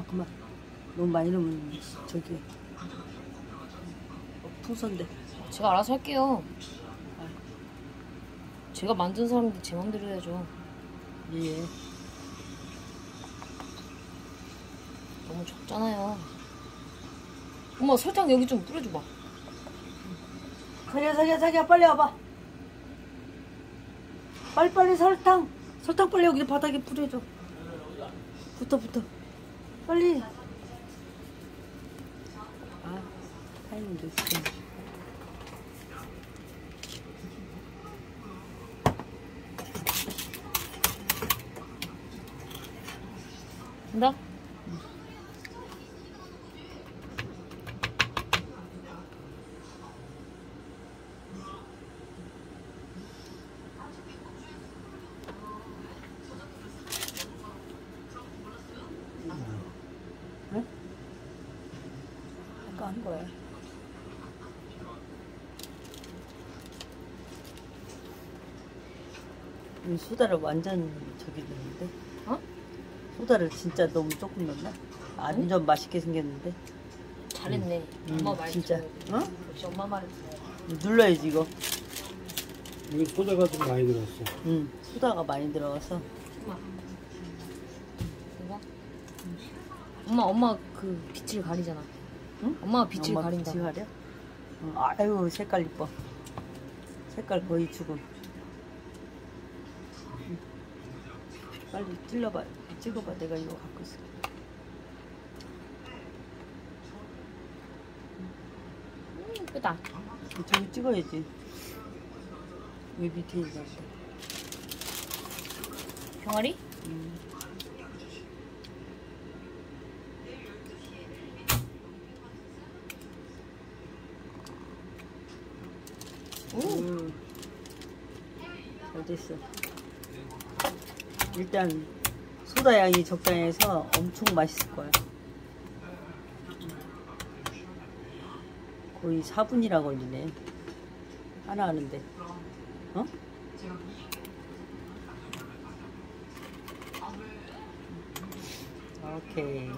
그만. 너무 많이 넣으면 저기 어, 풍선데. 제가 알아서 할게요. 제가 만든 사람인데 제 맘대로 해야죠. 예. 너무 적잖아요. 엄마 설탕 여기 좀 뿌려줘봐. 자기야 자기야 자기야 빨리 와봐. 빨리 빨리 설탕 설탕 빨리 여기 바닥에 뿌려줘. 붙어 붙어. 빨리. 아 타이밍도 있어. 된다? 한 거야. 이 소다를 완전 저기 넣는데? 어? 소다를 진짜 너무 조금 넣나? 완전 맛있게 생겼는데? 잘했네. 음, 엄마 말 진짜. 어? 역시 엄마 말을. 눌러야지 이거. 이거 소다가 좀 많이 들었어. 응. 소다가 많이 들어가서. 엄마. 엄마 엄마 그 빛을 가리잖아. 응? 엄마가 빛을 엄마 가린다. 빛이 가려? 응. 아유 색깔 이뻐. 색깔 거의 죽음. 응. 빨리 찔러봐. 찍어봐. 내가 이거 갖고 있어. 음, 예쁘다. 저기 찍어야지. 여기 밑에 있는 거. 병아리? 음. 음. 잘 됐어. 일단 소다 양이 적당해서 엄청 맛있을 거야. 거의 4분이나 걸리네. 하나 하는데. 어? 오케이.